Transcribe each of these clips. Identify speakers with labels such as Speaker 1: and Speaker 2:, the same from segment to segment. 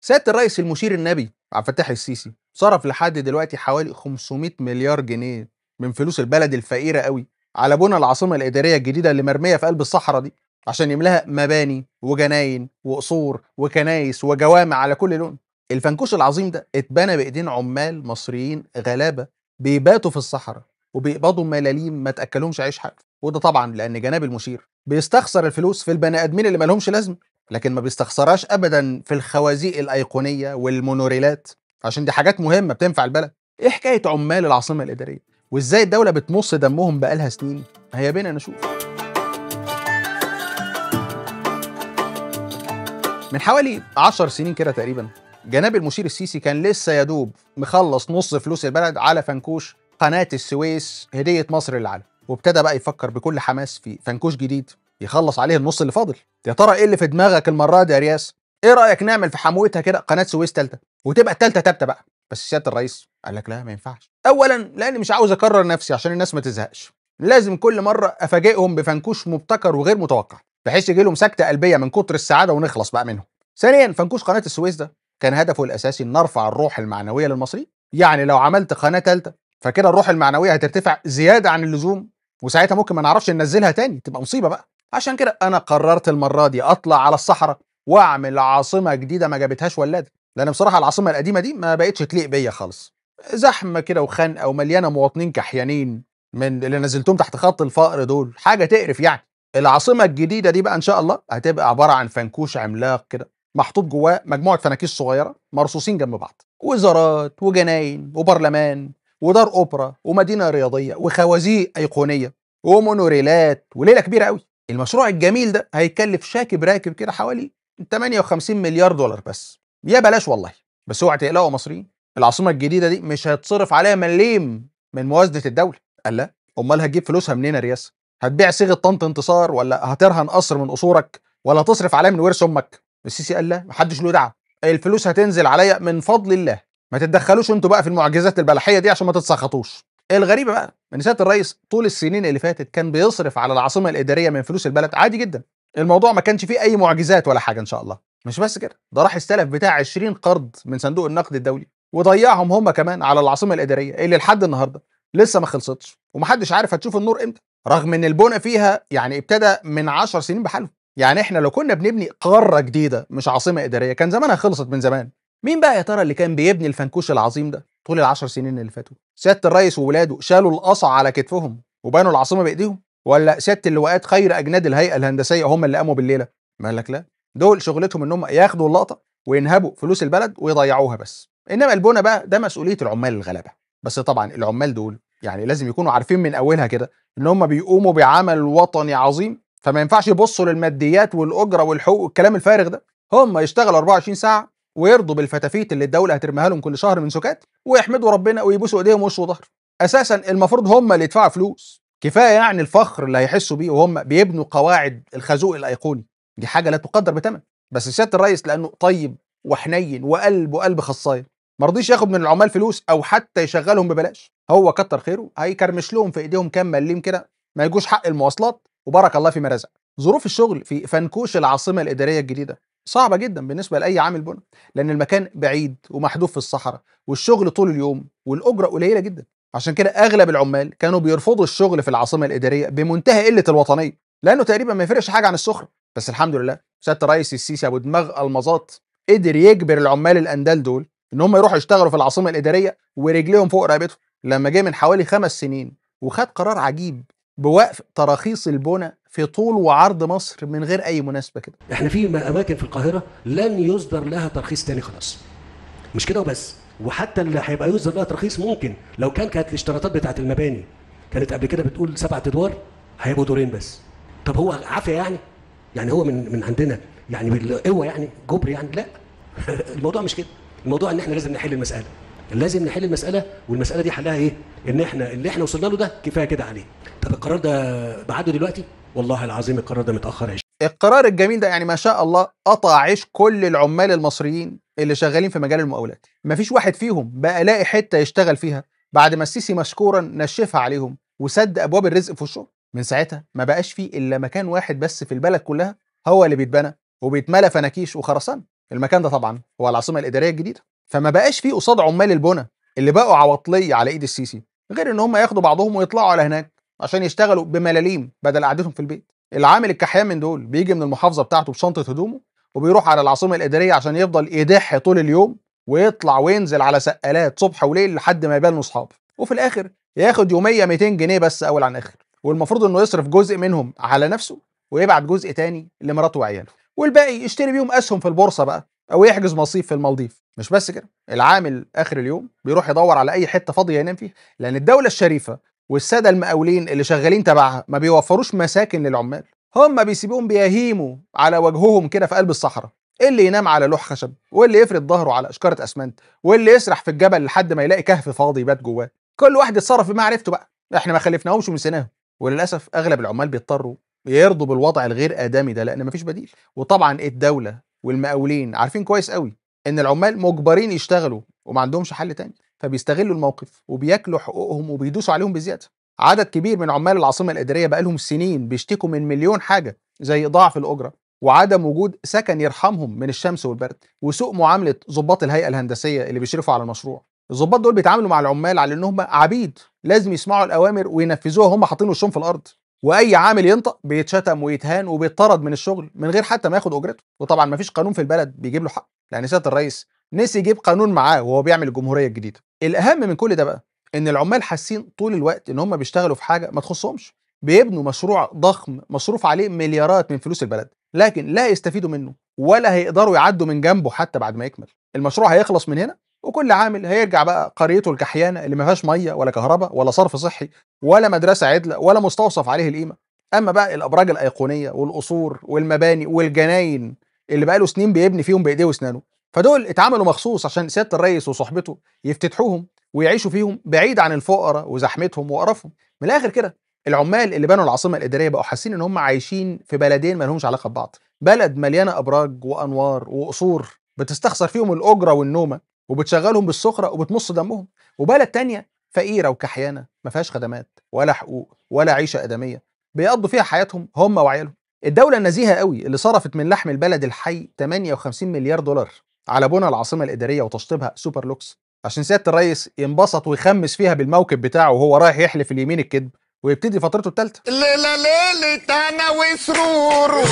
Speaker 1: سياده الرئيس المشير النبي عبد الفتاح السيسي صرف لحد دلوقتي حوالي 500 مليار جنيه من فلوس البلد الفقيره قوي على بنى العاصمه الاداريه الجديده اللي مرميه في قلب الصحراء دي عشان يملاها مباني وجناين وقصور وكنايس وجوامع على كل لون. الفنكوش العظيم ده اتبنى بايدين عمال مصريين غلابه بيباتوا في الصحراء وبيقبضوا ملاليم ما تاكلهمش عيش حد. وده طبعا لأن جناب المشير بيستخسر الفلوس في البني ادمين اللي مالهمش لازمه. لكن ما بيستخسرهاش ابدا في الخوازيق الأيقونية والمونوريلات عشان دي حاجات مهمة بتنفع البلد. إيه حكاية عمال العاصمة الإدارية؟ وإزاي الدولة بتمص دمهم بقالها سنين؟ هيا بينا نشوف. من حوالي 10 سنين كده تقريبا جناب المشير السيسي كان لسه يدوب مخلص نص فلوس البلد على فنكوش قناة السويس هدية مصر للعالم. وابتدى بقى يفكر بكل حماس في فنكوش جديد. يخلص عليه النص اللي فاضل. يا ترى إيه اللي في دماغك المرة دي يا رياس؟ إيه رأيك نعمل في حموتها كده قناة سويس ثالثه وتبقى الثالثه ثابته بقى. بس سيادة الرئيس قال لك لا ما ينفعش. اولا لأني مش عاوز أكرر نفسي عشان الناس ما تزهقش. لازم كل مرة أفاجئهم بفنكوش مبتكر وغير متوقع بحيث يجي لهم سكتة قلبية من كتر السعادة ونخلص بقى منهم. ثانيا فنكوش قناة السويس ده كان هدفه الأساسي إن نرفع الروح المعنوية للمصريين. يعني لو عملت قناة ثالثه فكده الروح المعنوية هترتفع زيادة عن اللزوم وساعتها ممكن ما نعرفش ننزلها تاني تبقى مصيبة بقى. عشان كده أنا قررت المرة دي أطلع على الصحراء وأعمل عاصمة جديدة ما جابتهاش ولاده لأن بصراحة العاصمة القديمة دي ما بقتش تليق بيا خالص. زحمة كده وخنقة ومليانة مواطنين كحيانين من اللي نزلتهم تحت خط الفقر دول. حاجة تقرف يعني. العاصمة الجديدة دي بقى إن شاء الله هتبقى عبارة عن فنكوش عملاق كده محطوط جواه مجموعة فناكيش صغيرة مرصوصين جنب بعض. وزارات وجناين وبرلمان ودار أوبرا ومدينة رياضية وخوازيق أيقونية ومونوريلات وليلة كبيرة قوي المشروع الجميل ده هيكلف شاكب راكب كده حوالي 58 مليار دولار بس. يا بلاش والله بس اوعى تقلقوا يا مصريين العاصمة الجديدة دي مش هيتصرف عليها مليم من موازنة الدولة. قال لا أمال هتجيب فلوسها منين يا رياسه هتبيع صيغة طنط انتصار ولا هترهن قصر من قصورك ولا تصرف عليها من ورث أمك؟ السيسي قال لا محدش له دعوة الفلوس هتنزل عليا من فضل الله. ما تتدخلوش أنتوا بقى في المعجزات البلحية دي عشان ما تتسخطوش. الغريبة بقى ان سياده الرئيس طول السنين اللي فاتت كان بيصرف على العاصمة الإدارية من فلوس البلد عادي جدا. الموضوع ما كانش فيه أي معجزات ولا حاجة إن شاء الله. مش بس كده ده راح استلف بتاع 20 قرض من صندوق النقد الدولي وضيعهم هم كمان على العاصمة الإدارية اللي لحد النهارده لسه ما خلصتش ومحدش عارف هتشوف النور إمتى. رغم إن البنى فيها يعني ابتدى من 10 سنين بحالهم. يعني إحنا لو كنا بنبني قارة جديدة مش عاصمة إدارية كان زمانها خلصت من زمان. مين بقى يا ترى اللي كان بيبني الفنكوش العظيم ده؟ طول العشر سنين اللي فاتوا. سياده الرئيس وولاده شالوا القصع على كتفهم وبنوا العاصمة بإيديهم؟ ولا سياده اللواءات خير أجناد الهيئة الهندسية هم اللي قاموا بالليلة؟ ما لك لا. دول شغلتهم إن هم ياخدوا اللقطة وينهبوا فلوس البلد ويضيعوها بس. إنما البنى بقى ده مسؤولية العمال الغلابة. بس طبعا العمال دول يعني لازم يكونوا عارفين من أولها كده إن هم بيقوموا بعمل وطني عظيم. فما ينفعش يبصوا للماديات والأجرة والحقوق والكلام الفارغ ده. هم يشتغلوا 24 ساعة ويرضوا بالفتافيت اللي الدولة هترميها لهم كل شهر من سكات ويحمدوا ربنا ويبوسوا إيديهم وش وظهر. أساسا المفروض هم اللي يدفعوا فلوس. كفاية يعني الفخر اللي هيحسوا بيه وهم بيبنوا قواعد الخازوق الأيقوني. دي حاجة لا تقدر بثمن بس سيادة الرئيس لأنه طيب وحنين وقلب وقلب خصاية. ما رضيش ياخد من العمال فلوس أو حتى يشغلهم ببلاش. هو كتر خيره هيكرمش لهم في إيديهم كام مليم كده ما يجوش حق المواصلات. وبارك الله فيما رزق. ظروف الشغل في فنكوش العاصمة الإدارية الجديدة. صعبة جدا بالنسبة لأي عامل بنى لأن المكان بعيد ومحذوف في الصحراء والشغل طول اليوم والأجرة قليلة جدا. عشان كده أغلب العمال كانوا بيرفضوا الشغل في العاصمة الإدارية بمنتهى قلة الوطنية لأنه تقريبا ما يفرقش حاجة عن السخرة. بس الحمد لله سيادة الرئيس السيسي أبو دماغ المظات قدر يجبر العمال الأندال دول إن هم يروحوا يشتغلوا في العاصمة الإدارية ورجليهم فوق رقبتهم. لما جه من حوالي خمس سنين وخد قرار عجيب بوقف تراخيص البنى في طول وعرض مصر من غير أي مناسبة كده.
Speaker 2: إحنا في أماكن في القاهرة لن يصدر لها ترخيص تاني خلاص. مش كده وبس. وحتى اللي هيبقى يصدر لها ترخيص ممكن. لو كان كانت الاشتراطات بتاعت المباني كانت قبل كده بتقول سبعة أدوار هيبقوا دورين بس. طب هو عافية يعني؟ يعني هو من من عندنا. يعني بالقوه يعني؟ جبر يعني؟ لا. الموضوع مش كده. الموضوع إن إحنا لازم نحل المسألة. لازم نحل المسألة والمسألة دي حلها إيه؟ إن إحنا اللي إحنا وصلنا له ده كفاية كده عليه. طب القرار ده بعده دلوقتي؟ والله العظيم القرار ده متأخر عش.
Speaker 1: القرار الجميل ده يعني ما شاء الله قطع عيش كل العمال المصريين اللي شغالين في مجال المقاولات. ما فيش واحد فيهم بقى لاقي حتة يشتغل فيها بعد ما السيسي مشكورا نشفها عليهم وسد أبواب الرزق في وشهم. من ساعتها ما بقاش فيه إلا مكان واحد بس في البلد كلها هو اللي بيتبنى وبيتملى فناكيش وخرسان. المكان ده طبعا هو العاصمة الإدارية الجديدة. فما بقاش فيه قصاد عمال البنى اللي بقوا عواطلية على إيد السيسي غير إن هم ياخدوا بعضهم ويطلعوا على هناك. عشان يشتغلوا بملاليم بدل قعدتهم في البيت. العامل الكحيان من دول بيجي من المحافظة بتاعته بشنطة هدومه وبيروح على العاصمة الإدارية عشان يفضل يضح طول اليوم ويطلع وينزل على سقالات صبح وليل لحد ما يبان له أصحاب. وفي الآخر ياخد يومية 200 جنيه بس أول عن آخر. والمفروض إنه يصرف جزء منهم على نفسه ويبعت جزء تاني لمراته وعياله. والباقي يشتري بيهم أسهم في البورصة بقى أو يحجز مصيف في المالديف. مش بس كده العامل آخر اليوم بيروح يدور على أي حتة فاضية ينام فيها لأن الدولة الشريفة والسادة المقاولين اللي شغالين تبعها ما بيوفروش مساكن للعمال. هم بيسيبوهم بيهيموا على وجههم كده في قلب الصحراء. اللي ينام على لوح خشب واللي يفرد ظهره على إشكارة أسمنت واللي يسرح في الجبل لحد ما يلاقي كهف فاضي يبات جواه. كل واحد يتصرف بما عرفته بقى. إحنا ما خلفناهمش ونسيناهم وللأسف أغلب العمال بيضطروا يرضوا بالوضع الغير آدمي ده لأن مفيش بديل. وطبعا الدولة والمقاولين عارفين كويس قوي إن العمال مجبرين يشتغلوا وما عندهمش حل تاني. فبيستغلوا الموقف وبياكلوا حقوقهم وبيدوسوا عليهم بزيادة. عدد كبير من عمال العاصمة الإدارية بقالهم سنين بيشتكوا من مليون حاجة زي ضعف الأجرة وعدم وجود سكن يرحمهم من الشمس والبرد وسوء معاملة ضباط الهيئة الهندسية اللي بيشرفوا على المشروع. الضباط دول بيتعاملوا مع العمال على إنهم عبيد لازم يسمعوا الأوامر وينفذوها هم حاطين وشهم في الأرض. وأي عامل ينطق بيتشتم ويتهان وبيطرد من الشغل من غير حتى ما ياخد أجرته. وطبعا ما فيش قانون في البلد بيجيب له حق. لأن سيادة الرئيس نسي يجيب قانون معاه وهو بيعمل الجمهورية الجديدة. الأهم من كل ده بقى إن العمال حاسين طول الوقت إن هم بيشتغلوا في حاجة ما تخصهمش. بيبنوا مشروع ضخم مصروف عليه مليارات من فلوس البلد لكن لا يستفيدوا منه ولا هيقدروا يعدوا من جنبه حتى بعد ما يكمل. المشروع هيخلص من هنا وكل عامل هيرجع بقى قريته الكحيانة اللي ما فيهاش مية ولا كهرباء ولا صرف صحي ولا مدرسة عدلة ولا مستوصف عليه القيمة. أما بقى الأبراج الأيقونية والقصور والمباني والجناين اللي بقاله سنين بيبني فيهم بإيديه وأسنانه فدول اتعملوا مخصوص عشان سياده الرئيس وصحبته يفتتحوهم ويعيشوا فيهم بعيد عن الفقراء وزحمتهم وقرفهم. من الآخر كده العمال اللي بنوا العاصمة الإدارية بقوا حاسين إن هم عايشين في بلدين ما لهمش علاقة ببعض. بلد مليانة أبراج وأنوار وقصور بتستخسر فيهم الأجرة والنومة وبتشغلهم بالسخرة وبتمص دمهم. وبلد تانية فقيرة وكحيانة ما فيهاش خدمات ولا حقوق ولا عيشة آدمية بيقضوا فيها حياتهم هم وعيالهم. الدولة النزيهة قوي اللي صرفت من لحم البلد الحي 58 مليار دولار. على بنى العاصمة الإدارية وتشطيبها super lux. عشان سيادة الرئيس ينبسط ويخمس فيها بالموكب بتاعه وهو رايح يحلف اليمين الكذب ويبتدي فترته الثالثه
Speaker 3: الليلة ليلة هنا وسرور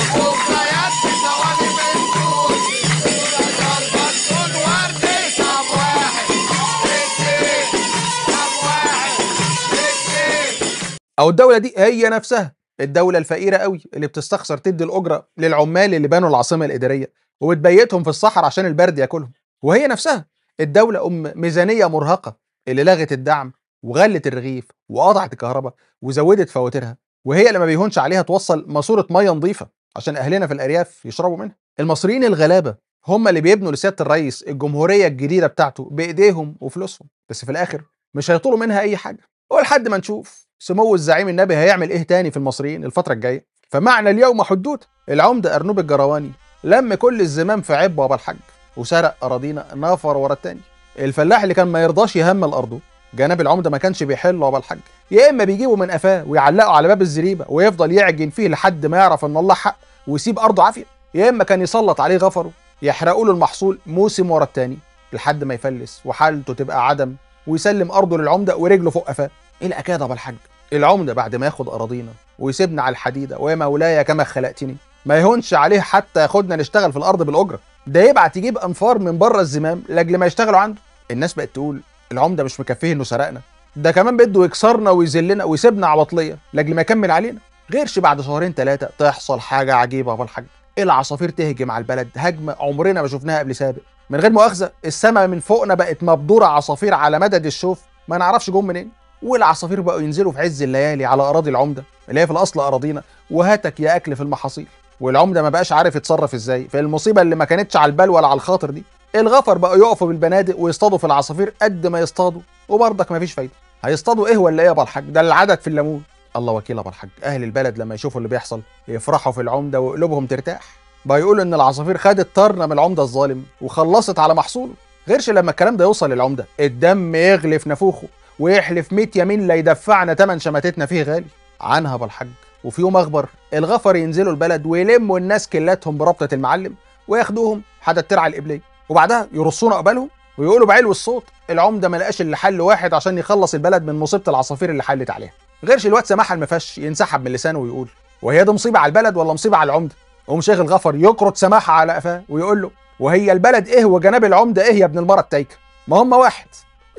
Speaker 1: أو الدولة دي هي نفسها الدولة الفقيرة قوي اللي بتستخسر تدي الأجرة للعمال اللي بنوا العاصمة الإدارية. وبتبيتهم في الصحراء عشان البرد ياكلهم. وهي نفسها الدولة أم ميزانية مرهقة اللي لغت الدعم وغلت الرغيف وقطعت الكهرباء وزودت فواتيرها. وهي اللي ما بيهونش عليها توصل ماسورة مية نظيفة عشان أهلنا في الأرياف يشربوا منها. المصريين الغلابة هم اللي بيبنوا لسيادة الرئيس الجمهورية الجديدة بتاعته بإيديهم وفلوسهم. بس في الآخر مش هيطولوا منها أي حاجة. ولحد ما نشوف سمو الزعيم النبي هيعمل إيه تاني في المصريين الفترة الجاية. فمعنى اليوم حدود العمدة أرنوب الجرواني. لم كل الزمام في عبه وابا الحاج وسرق أراضينا نفر ورا التاني. الفلاح اللي كان ما يرضاش يهمل ارضه جناب العمده ما كانش بيحل وابا الحاج. يا إما بيجيبه من قفاه ويعلقه على باب الزريبة ويفضل يعجن فيه لحد ما يعرف إن الله حق ويسيب أرضه عافية. يا إما كان يسلط عليه غفره يحرقوا له المحصول موسم ورا التاني لحد ما يفلس وحالته تبقى عدم ويسلم أرضه للعمدة ورجله فوق قفاه. إيه الاكاد أبا الحاج. العمدة بعد ما ياخد أراضينا ويسيبنا على الحديدة ويا مولاي كما خلقتني. ما يهونش عليه حتى ياخدنا نشتغل في الأرض بالأجرة. ده يبعت يجيب أنفار من بره الزمام لأجل ما يشتغلوا عنده. الناس بقت تقول العمدة مش مكفيه إنه سرقنا. ده كمان بده يكسرنا ويذلنا ويسيبنا عواطليه لأجل ما يكمل علينا. غيرش بعد شهرين ثلاثة تحصل حاجة عجيبة يا الحاج. العصافير تهجم على البلد. هجمة عمرنا ما شفناها قبل سابق. من غير مؤاخذة السماء من فوقنا بقت مبدورة عصافير على مدد الشوف. ما نعرفش جم منين. والعصافير بقوا ينزلوا في عز الليالي على أراضي العمدة اللي هي في الأصل أراضينا. وهاتك يا أكل في المحاصيل. والعمده ما بقاش عارف يتصرف إزاي في المصيبه اللي ما كانتش على البال ولا على الخاطر دي الغفر بقوا يقفوا بالبنادق ويصطادوا في العصافير قد ما يصطادوا وبرضك ما فيش فايدة. هيصطادوا إيه ولا إيه يا الحاج؟ ده العدد في الليمون. الله وكيل ابو الحاج أهل البلد لما يشوفوا اللي بيحصل يفرحوا في العمده وقلوبهم ترتاح. بقى يقولوا إن العصافير خدت طرنا من العمده الظالم وخلصت على محصوله. غيرش لما الكلام ده يوصل للعمده الدم يغلي في نافوخه ويحلف 100 يمين لا يدفعنا تمن شماتتنا فيه غالي. عنها بالحج وفي يوم أخبر الغفر ينزلوا البلد ويلموا الناس كلاتهم بربطة المعلم وياخدوهم حد الترعة القبليه وبعدها يرصونا قبالهم ويقولوا بعلو الصوت العمدة ما لقاش إلا حل واحد عشان يخلص البلد من مصيبة العصافير اللي حلت عليها. غيرش الواد سماح المفش ينسحب من لسانه ويقول وهي دي مصيبة على البلد ولا مصيبة على العمدة؟ قوم شيخ الغفر يقرط سماحه على قفاه ويقول له وهي البلد إيه وجناب العمدة إيه يا ابن المرة التايكة؟ ما هم واحد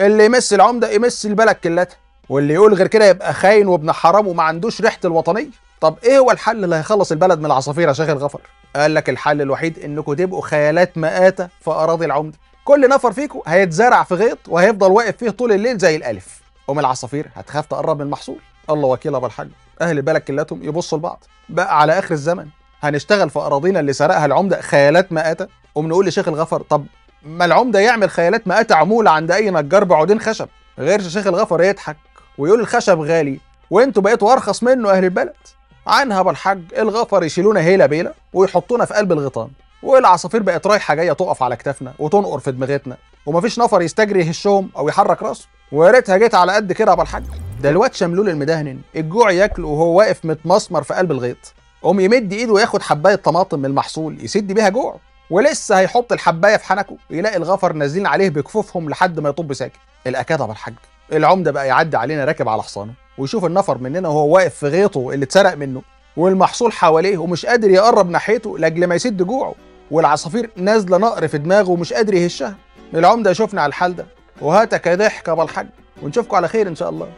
Speaker 1: اللي يمس العمدة يمس البلد كلتها واللي يقول غير كده يبقى خاين وابن حرام وما عندوش ريحة الوطنية. طب إيه هو الحل اللي هيخلص البلد من العصافير يا شيخ الغفر؟ قال لك الحل الوحيد إنكم تبقوا خيالات مآتة في أراضي العمدة. كل نفر فيكم هيتزرع في غيط وهيفضل واقف فيه طول الليل زي الألف. ام العصافير هتخاف تقرب من المحصول. الله وكيل أبو الحاج. أهل البلد كلاتهم يبصوا لبعض. بقى على آخر الزمن هنشتغل في أراضينا اللي سرقها العمدة خيالات مآتة. قوم نقول لشيخ الغفر طب ما العمدة يعمل خيالات مآتة عمولة عند أي نجار بعودين خشب؟ غير شيخ الغفر يضحك. ويقول الخشب غالي وانتوا بقيتوا أرخص منه أهل البلد. عنها ابو الحاج الغفر يشيلونا هيلة بيلة ويحطونا في قلب الغيطان والعصافير بقت رايحة جاية تقف على كتافنا وتنقر في دماغتنا ومفيش نفر يستجري يهشهم أو يحرك راسه. ويا ريتها جيت على قد كده يا الحاج ده الواد شملول المدهن الجوع ياكله وهو واقف متمسمر في قلب الغيط. قوم يمد إيده وياخد حباية طماطم من المحصول يسد بيها جوعه ولسه هيحط الحباية في حنكه يلاقي الغفر نازلين عليه بكفوفهم لحد ما يطب ساكت الاكاد ابو الحاج العمدة بقى يعدي علينا راكب على حصانه ويشوف النفر مننا وهو واقف في غيطه اللي اتسرق منه والمحصول حواليه ومش قادر يقرب ناحيته لأجل ما يسد جوعه والعصافير نازلة نقر في دماغه ومش قادر يهشها. العمدة يشوفنا على الحال ده وهاتك ضحك يا الحاج ونشوفكم على خير إن شاء الله.